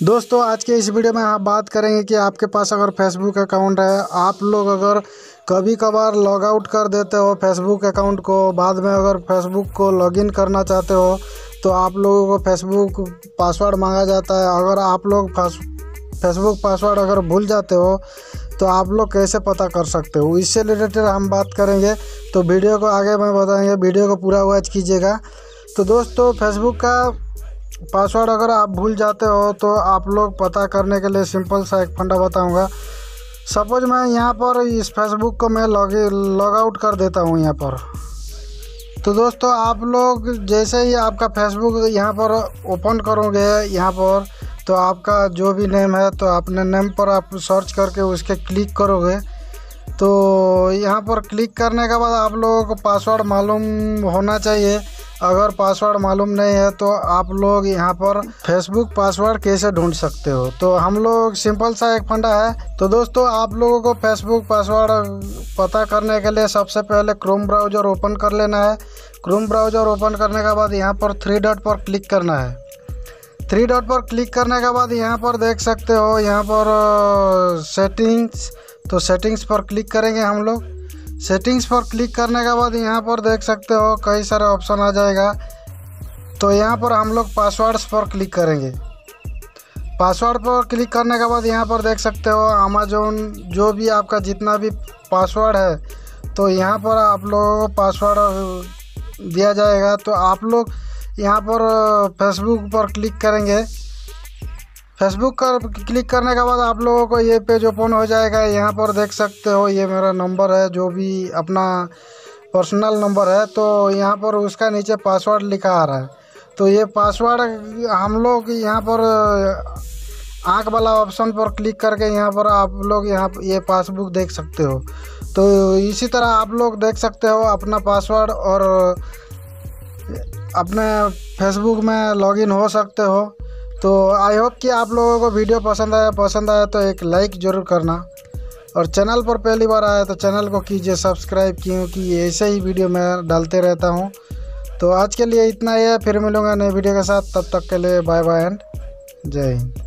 दोस्तों, आज के इस वीडियो में हम बात करेंगे कि आपके पास अगर फेसबुक अकाउंट है, आप लोग अगर कभी कभार लॉग आउट कर देते हो फेसबुक अकाउंट को, बाद में अगर फेसबुक को लॉगिन करना चाहते हो तो आप लोगों को फेसबुक पासवर्ड मांगा जाता है। अगर आप लोग फेसबुक पासवर्ड अगर भूल जाते हो तो आप लोग कैसे पता कर सकते हो? इससे रिलेटेड हम बात करेंगे। तो वीडियो को आगे में बताएँगे वीडियो को पूरा वॉच कीजिएगा। तो दोस्तों फेसबुक का पासवर्ड अगर आप भूल जाते हो तो आप लोग पता करने के लिए सिंपल सा एक फंडा बताऊँगा। सपोज़ मैं यहाँ पर इस फेसबुक को मैं लॉग लॉग आउट कर देता हूँ यहाँ पर। तो दोस्तों, आप लोग जैसे ही आपका फेसबुक यहाँ पर ओपन करोगे यहाँ पर तो आपका जो भी नेम है तो अपने नेम पर आप सर्च करके उसके क्लिक करोगे। तो यहाँ पर क्लिक करने के बाद आप लोगों को पासवर्ड मालूम होना चाहिए। अगर पासवर्ड मालूम नहीं है तो आप लोग यहाँ पर फेसबुक पासवर्ड कैसे ढूंढ सकते हो? तो हम लोग सिंपल सा एक फंडा है। तो दोस्तों, आप लोगों को फेसबुक पासवर्ड पता करने के लिए सबसे पहले क्रोम ब्राउज़र ओपन कर लेना है। क्रोम ब्राउज़र ओपन करने के बाद यहाँ पर थ्री डॉट पर क्लिक करना है। थ्री डॉट पर क्लिक करने के बाद यहाँ पर देख सकते हो, यहाँ पर सेटिंग्स तो सेटिंग्स पर क्लिक करेंगे हम लोग। सेटिंग्स पर क्लिक करने के बाद यहाँ पर देख सकते हो कई सारे ऑप्शन आ जाएगा। तो यहाँ पर हम लोग पासवर्ड्स पर क्लिक करेंगे। पासवर्ड पर क्लिक करने के बाद यहाँ पर देख सकते हो अमेजोन जो भी आपका जितना भी पासवर्ड है तो यहाँ पर आप लोगों को पासवर्ड दिया जाएगा। तो आप लोग यहाँ पर फेसबुक पर क्लिक करेंगे। फेसबुक कर क्लिक करने के बाद आप लोगों को ये पेज ओपन हो जाएगा। यहाँ पर देख सकते हो, ये मेरा नंबर है, जो भी अपना पर्सनल नंबर है। तो यहाँ पर उसका नीचे पासवर्ड लिखा आ रहा है। तो ये पासवर्ड हम लोग यहाँ पर, आँख वाला ऑप्शन पर क्लिक करके यहाँ पर आप लोग यहाँ ये पासबुक देख सकते हो। तो इसी तरह आप लोग देख सकते हो अपना पासवर्ड और अपने फेसबुक में लॉगिन हो सकते हो। तो आई होप कि आप लोगों को वीडियो पसंद आया पसंद आया तो एक लाइक ज़रूर करना। और चैनल पर पहली बार आया तो चैनल को कीजिए सब्सक्राइब क्योंकि ऐसे ही वीडियो मैं डालते रहता हूँ। तो आज के लिए इतना ही है, फिर मिलूँगा नए वीडियो के साथ, तब तक के लिए बाय बाय एंड जय हिंद।